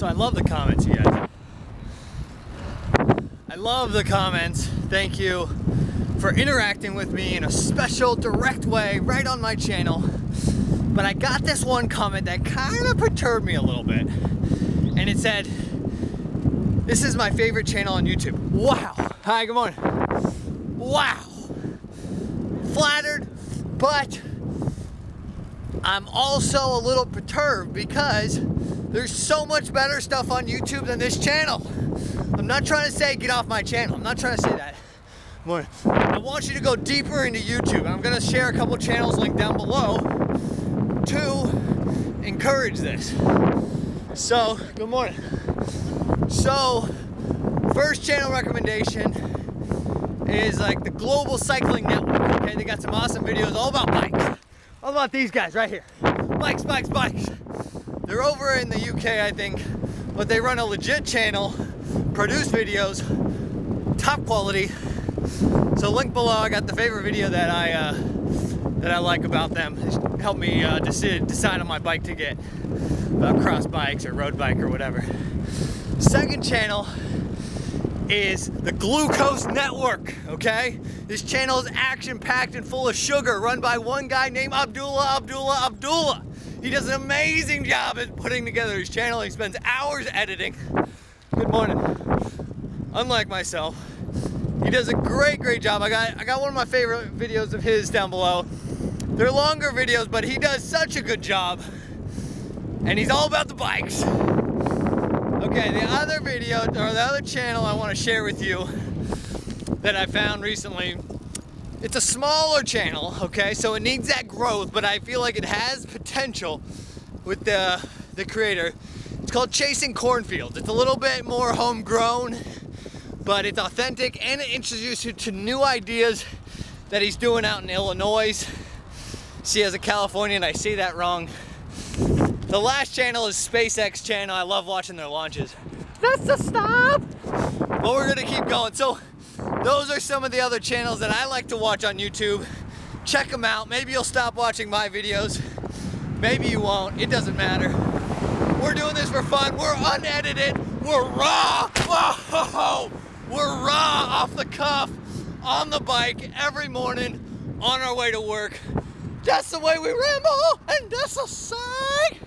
So I love the comments, you guys. I love the comments. Thank you for interacting with me in a special, direct way right on my channel. But I got this one comment that kind of perturbed me a little bit. And it said, this is my favorite channel on YouTube. Wow. Hi, good morning. Wow. Flattered, but I'm also a little perturbed because there's so much better stuff on YouTube than this channel. I'm not trying to say get off my channel. I'm not trying to say that. I want you to go deeper into YouTube. I'm gonna share a couple channels linked down below to encourage this. So, good morning. So, first channel recommendation is like the Global Cycling Network. Okay, they got some awesome videos all about bikes. All about these guys right here. Bikes, bikes, bikes. They're over in the UK, I think, but they run a legit channel, produce videos, top quality. So link below, I got the favorite video that I uh, that I like about them. Help me uh, decide, decide on my bike to get about cross bikes or road bike or whatever. Second channel is the Glucose Network, okay? This channel is action-packed and full of sugar, run by one guy named Abdullah Abdullah Abdullah. He does an amazing job at putting together his channel. He spends hours editing. Good morning. Unlike myself, he does a great, great job. I got, I got one of my favorite videos of his down below. They're longer videos, but he does such a good job. And he's all about the bikes. Okay, the other video, or the other channel I want to share with you that I found recently, it's a smaller channel, okay, so it needs that growth, but I feel like it has potential with the, the creator. It's called Chasing Cornfields. It's a little bit more homegrown, but it's authentic and it introduces you to new ideas that he's doing out in Illinois. See, as a Californian, I say that wrong. The last channel is SpaceX channel. I love watching their launches. That's the stop! But we're gonna keep going. So those are some of the other channels that I like to watch on YouTube. Check them out. Maybe you'll stop watching my videos. Maybe you won't. It doesn't matter. We're doing this for fun. We're unedited. We're raw. Whoa! We're raw off the cuff on the bike every morning on our way to work. That's the way we ramble and that's a sign.